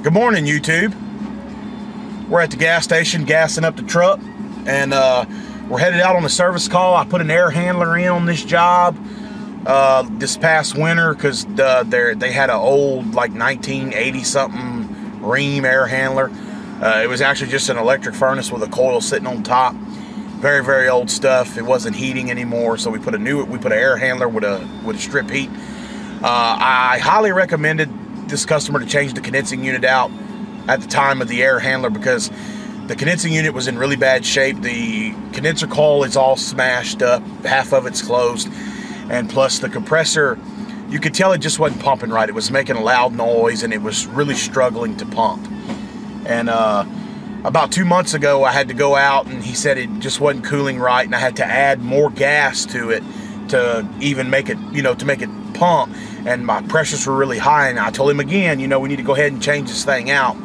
Good morning, YouTube. We're at the gas station gassing up the truck, and uh, we're headed out on a service call. I put an air handler in on this job uh, this past winter because the, they had an old, like 1980 something Rheem air handler. Uh, it was actually just an electric furnace with a coil sitting on top. Very, very old stuff. It wasn't heating anymore, so we put a new, we put an air handler with a with a strip heat. Uh, I highly recommended this customer to change the condensing unit out at the time of the air handler because the condensing unit was in really bad shape. The condenser coil is all smashed up, half of it's closed, and plus the compressor, you could tell it just wasn't pumping right. It was making a loud noise and it was really struggling to pump. And uh, about two months ago, I had to go out and he said it just wasn't cooling right, and I had to add more gas to it to even make it, you know, to make it pump and my pressures were really high. And I told him again, you know, we need to go ahead and change this thing out.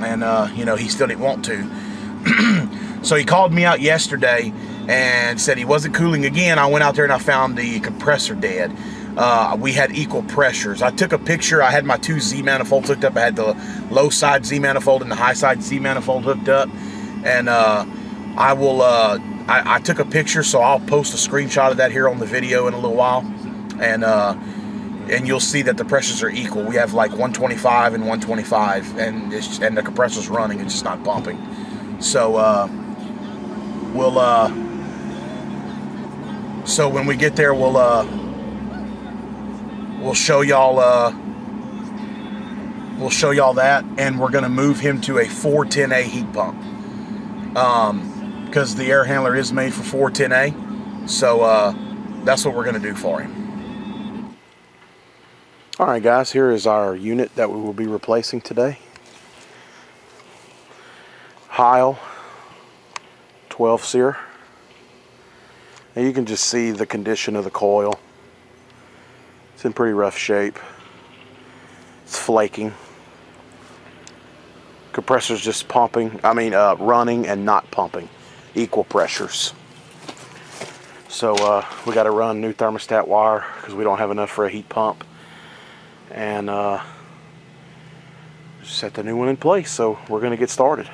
And, uh, you know, he still didn't want to. so he called me out yesterday and said he wasn't cooling again. I went out there and I found the compressor dead. Uh, we had equal pressures. I took a picture. I had my two Z manifolds hooked up. I had the low side Z manifold and the high side Z manifold hooked up. And uh, I will, uh, I, I, took a picture, so I'll post a screenshot of that here on the video in a little while. And, uh, and you'll see that the pressures are equal. We have like 125 and 125, and and the compressor's running. It's just not pumping. So uh, we'll uh, so when we get there, we'll uh, we'll show y'all uh, we'll show y'all that, and we're gonna move him to a 410A heat pump because um, the air handler is made for 410A. So uh, that's what we're gonna do for him. Alright guys, here is our unit that we will be replacing today. Heil 12 SEER. And you can just see the condition of the coil. It's in pretty rough shape. It's flaking. Compressor's just pumping, I mean uh, running and not pumping. Equal pressures. So uh, we got to run new thermostat wire because we don't have enough for a heat pump and uh, set the new one in place. So we're going to get started.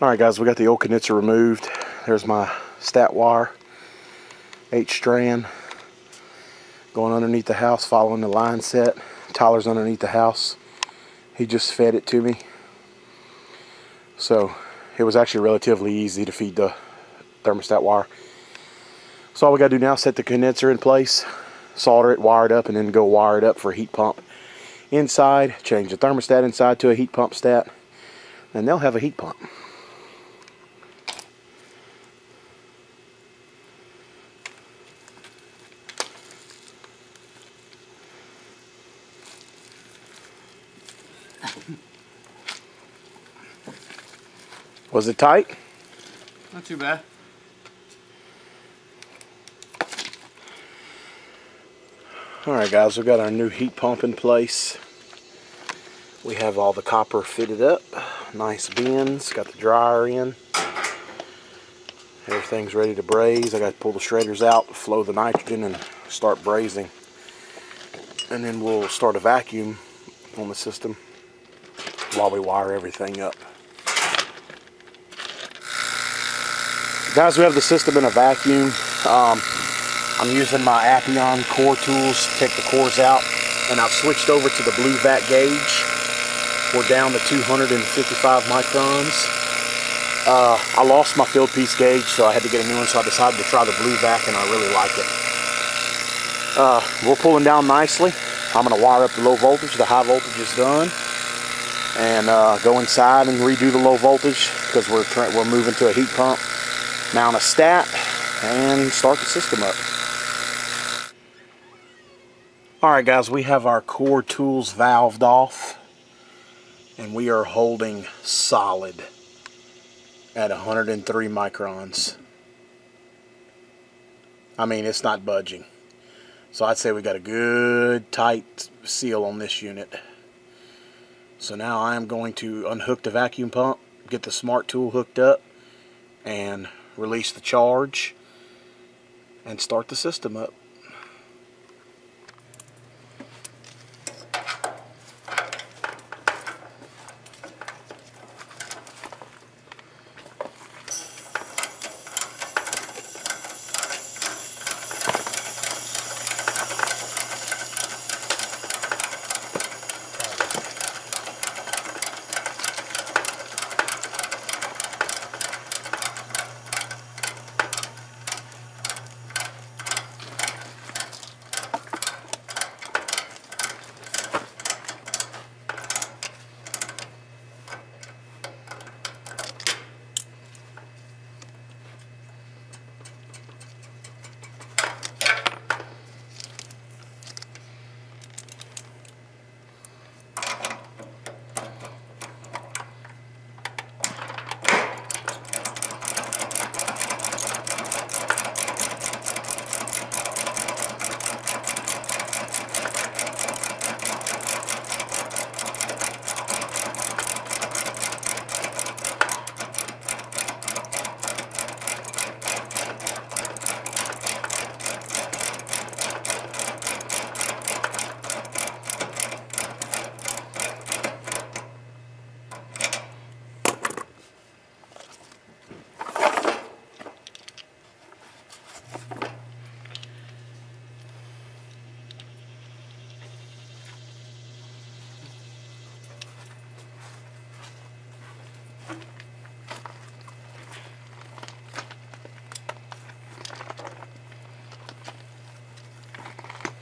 Alright guys, we got the old condenser removed. There's my stat wire, eight strand, going underneath the house, following the line set. Tyler's underneath the house. He just fed it to me. So it was actually relatively easy to feed the thermostat wire. So all we got to do now is set the condenser in place solder it, wire it up, and then go wire it up for a heat pump inside, change the thermostat inside to a heat pump stat, and they'll have a heat pump. Was it tight? Not too bad. Alright guys, we've got our new heat pump in place. We have all the copper fitted up. Nice bins, got the dryer in. Everything's ready to braze. I got to pull the Schraders out, flow the nitrogen, and start brazing. And then we'll start a vacuum on the system while we wire everything up. Guys, we have the system in a vacuum. Um, I'm using my Appion core tools to take the cores out and I've switched over to the BluVac gauge. We're down to 255 microns. Uh, I lost my Fieldpiece gauge so I had to get a new one so I decided to try the BluVac and I really like it. Uh, we're pulling down nicely. I'm going to wire up the low voltage. The high voltage is done. And uh, go inside and redo the low voltage because we're, we're moving to a heat pump. Mount a stat and start the system up. Alright guys, we have our core tools valved off and we are holding solid at 103 microns. I mean, it's not budging. So I'd say we got a good tight seal on this unit. So now I am going to unhook the vacuum pump, get the smart tool hooked up, and release the charge and start the system up.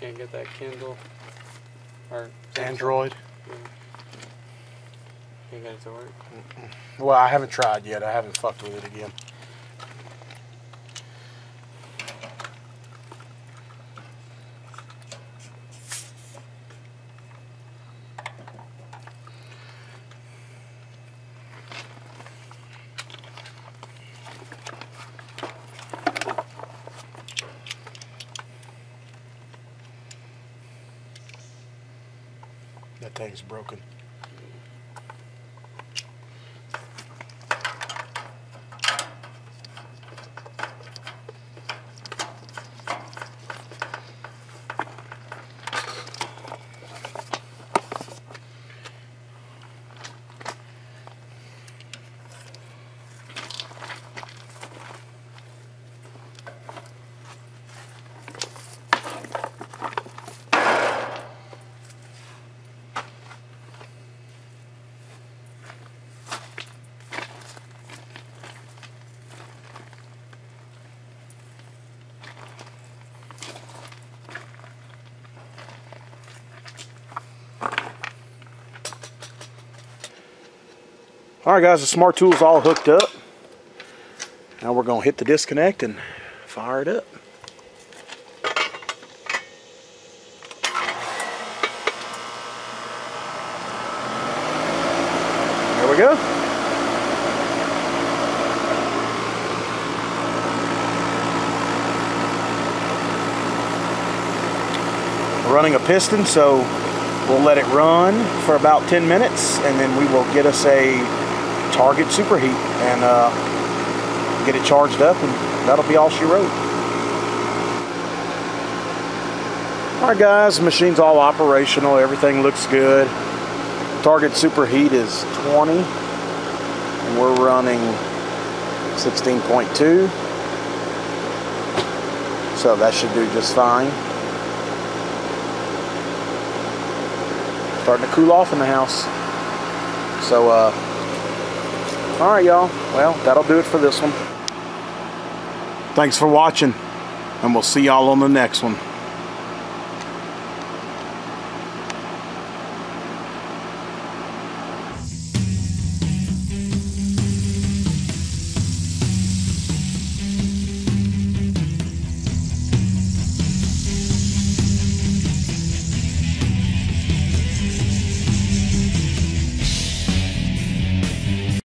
Can't get that Kindle or Samsung. Android. Can't get it to work. Well, I haven't tried yet. I haven't fucked with it again. That thing's broken. All right, guys, the smart tool's all hooked up. Now we're gonna hit the disconnect and fire it up. There we go. Running a piston, so we'll let it run for about 10 minutes and then we will get us a Target Superheat and uh, get it charged up and that'll be all she wrote. Alright guys, the machine's all operational, everything looks good. Target Superheat is 20 and we're running 16.2 so that should do just fine. Starting to cool off in the house. So uh, all right, y'all. Well, that'll do it for this one. Thanks for watching, and we'll see y'all on the next one.